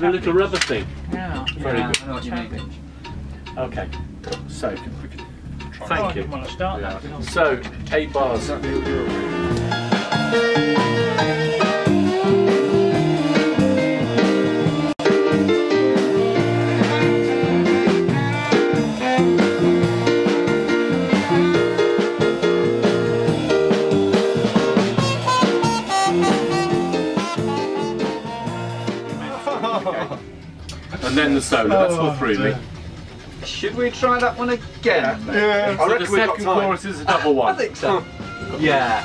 the little rubber thing. Yeah. Very Yeah, good. I know what you mean. Okay. So, We can try. Thank you. didn't want to start that. so eight bars. And then the solo. That's all through me. Should we try that one again? Yeah. So the second chorus is a double I think so. yeah.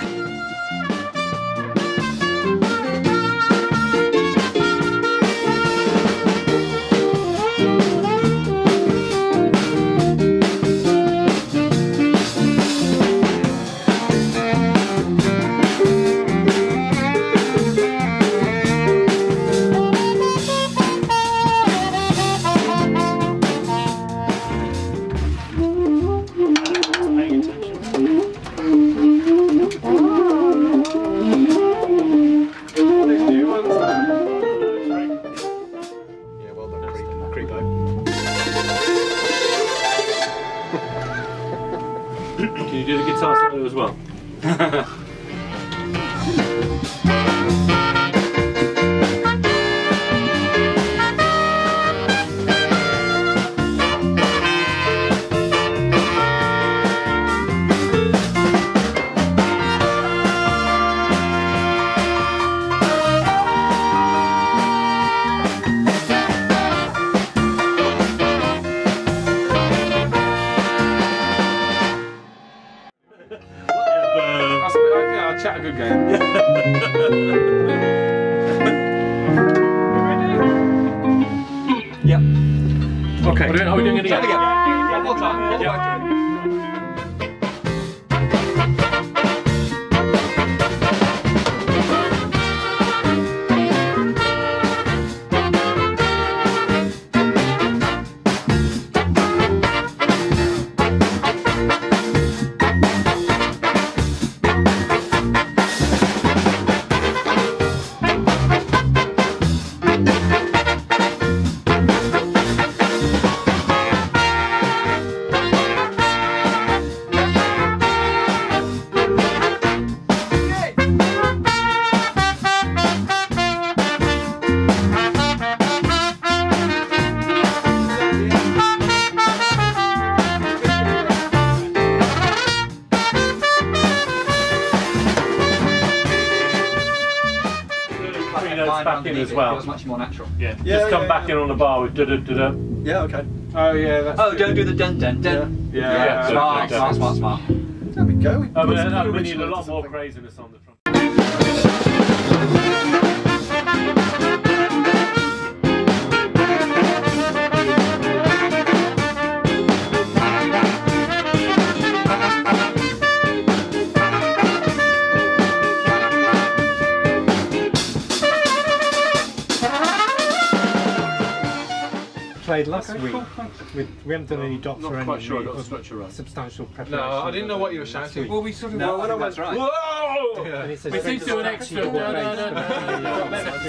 Can you do the guitar solo as well? a good game. Yep. Okay. We're doing, are we doing it Try it again? again. One more time. In underneath as it well. feels much more natural. Yeah. Yeah, Just come yeah, back yeah. in on the bar with da da da da. Yeah, okay. Oh, yeah, that's Oh, don't do the dun dun dun. Yeah. Yeah, Yeah, smart, don't- smart, don't- smart, smart. There we go. We, Oh, but put uh, we need a lot more craziness on the front. Played last Okay, week. cool, thanks. We, we haven't done any dots Not or any quite sure I got the structure right. substantial preparation. No, I didn't know what you were shouting. Well, we sort of. No, I I that's right. Whoa! And it says We seem to do an extra. No, no, no, no,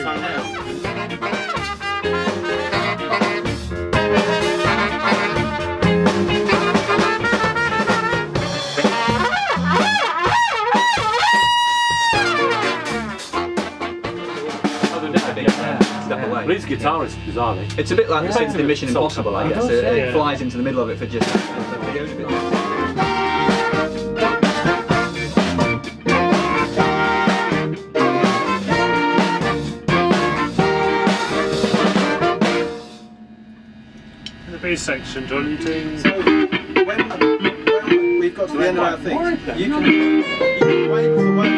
no. Second time now. Other than that, yeah. Step away. But he's a guitarist, bizarrely. It's a bit like the Yeah. synth in Mission Impossible, I guess. It, yeah. it flies into the middle of it for just. It goes a The B section, John, you doing? So, when, when we've got to the end of our thing, you can, you can wave the way